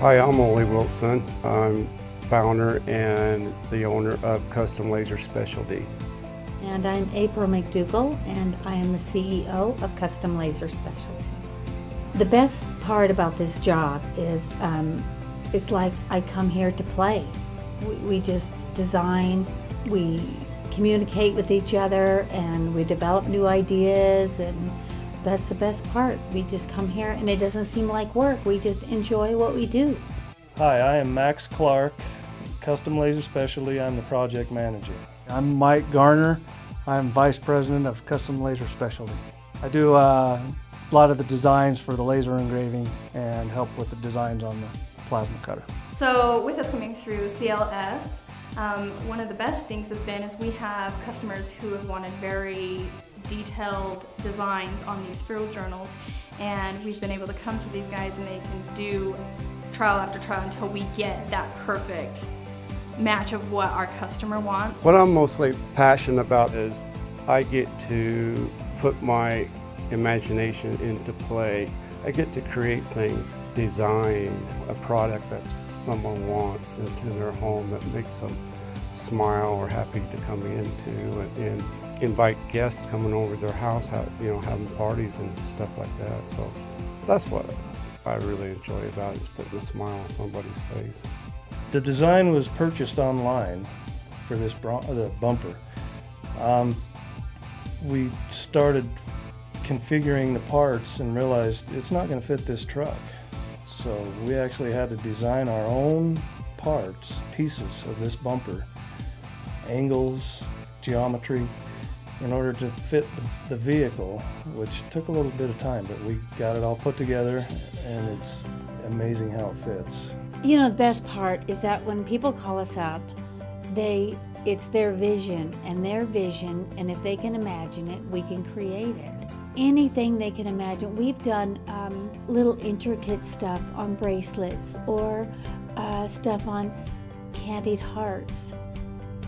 Hi, I'm Ole Wilson. I'm founder and the owner of Custom Laser Specialty. And I'm April McDougall, and I am the CEO of Custom Laser Specialty. The best part about this job is um, it's like I come here to play. We, we just design, we communicate with each other, and we develop new ideas, and that's the best part. We just come here, and it doesn't seem like work. We just enjoy what we do. Hi, I am Max Clark, Custom Laser Specialty. I'm the project manager. I'm Mike Garner. I'm Vice President of Custom Laser Specialty. I do uh, a lot of the designs for the laser engraving and help with the designs on the plasma cutter. So with us coming through CLS, um, one of the best things has been is we have customers who have wanted very detailed designs on these spiral journals and we've been able to come to these guys and they can do trial after trial until we get that perfect match of what our customer wants. What I'm mostly passionate about is I get to put my imagination into play. I get to create things, design a product that someone wants into their home that makes them smile or happy to come into and, and invite guests coming over to their house, have, you know, having parties and stuff like that. So that's what I really enjoy about it, is putting a smile on somebody's face. The design was purchased online for this the bumper. Um, we started configuring the parts and realized it's not going to fit this truck. So we actually had to design our own parts, pieces of this bumper, angles, geometry, in order to fit the, vehicle, which took a little bit of time, but we got it all put together and it's amazing how it fits. You know, the best part is that when people call us up, they it's their vision and their vision, and if they can imagine it, we can create it. Anything they can imagine. We've done um, little intricate stuff on bracelets or uh, stuff on candied hearts,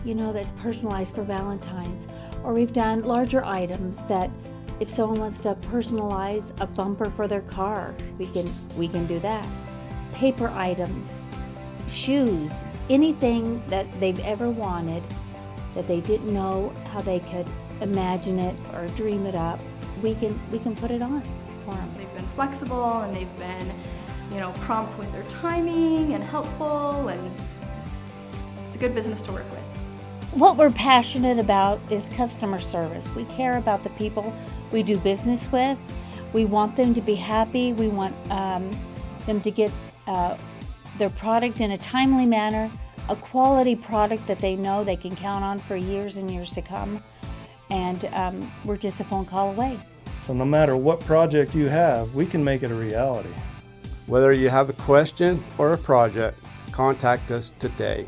you know, that's personalized for Valentine's. Or we've done larger items that if someone wants to personalize a bumper for their car, we can we can do that. Paper items, shoes, anything that they've ever wanted that they didn't know how they could imagine it or dream it up, we can we can put it on for them. They've been flexible and they've been, you know, prompt with their timing and helpful and it's a good business to work with. What we're passionate about is customer service. We care about the people we do business with. We want them to be happy. We want um, them to get uh, their product in a timely manner, a quality product that they know they can count on for years and years to come. And um, we're just a phone call away. So, no matter what project you have, we can make it a reality. Whether you have a question or a project, contact us today.